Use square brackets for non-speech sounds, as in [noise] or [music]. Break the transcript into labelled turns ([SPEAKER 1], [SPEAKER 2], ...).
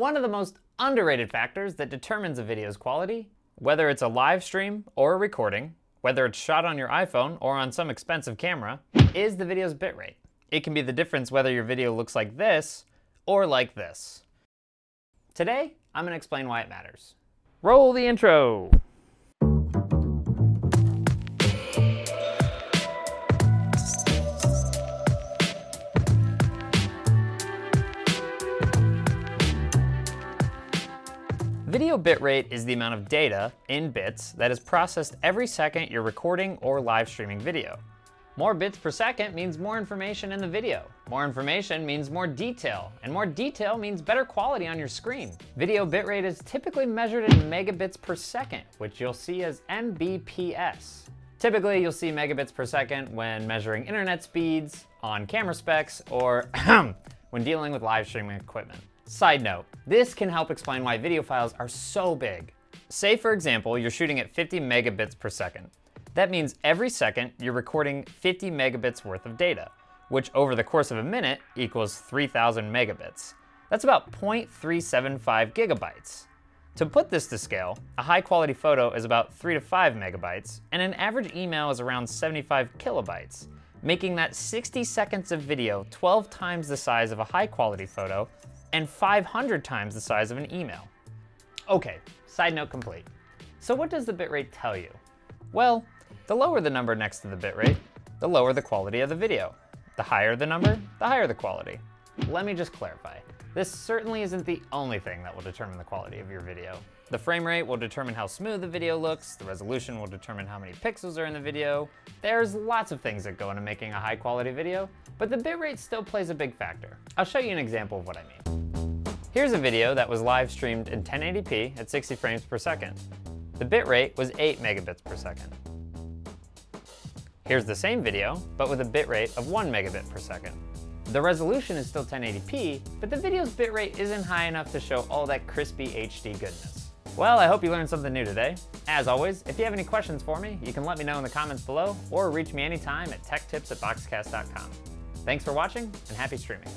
[SPEAKER 1] One of the most underrated factors that determines a video's quality, whether it's a live stream or a recording, whether it's shot on your iPhone or on some expensive camera, is the video's bitrate. It can be the difference whether your video looks like this or like this. Today, I'm gonna explain why it matters. Roll the intro. Video bitrate is the amount of data, in bits, that is processed every second you're recording or live streaming video. More bits per second means more information in the video. More information means more detail, and more detail means better quality on your screen. Video bitrate is typically measured in megabits per second, which you'll see as Mbps. Typically, you'll see megabits per second when measuring internet speeds, on camera specs, or [clears throat] when dealing with live streaming equipment. Side note, this can help explain why video files are so big. Say for example, you're shooting at 50 megabits per second. That means every second you're recording 50 megabits worth of data, which over the course of a minute equals 3000 megabits. That's about 0.375 gigabytes. To put this to scale, a high quality photo is about 3 to 5 megabytes, and an average email is around 75 kilobytes, making that 60 seconds of video 12 times the size of a high quality photo and 500 times the size of an email. Okay, side note complete. So what does the bitrate tell you? Well, the lower the number next to the bitrate, the lower the quality of the video. The higher the number, the higher the quality. Let me just clarify. This certainly isn't the only thing that will determine the quality of your video. The frame rate will determine how smooth the video looks, the resolution will determine how many pixels are in the video. There's lots of things that go into making a high quality video, but the bitrate still plays a big factor. I'll show you an example of what I mean. Here's a video that was live streamed in 1080p at 60 frames per second. The bitrate was 8 megabits per second. Here's the same video, but with a bitrate of 1 megabit per second. The resolution is still 1080p, but the video's bitrate isn't high enough to show all that crispy HD goodness. Well, I hope you learned something new today. As always, if you have any questions for me, you can let me know in the comments below or reach me anytime at techtips at boxcast.com. Thanks for watching and happy streaming.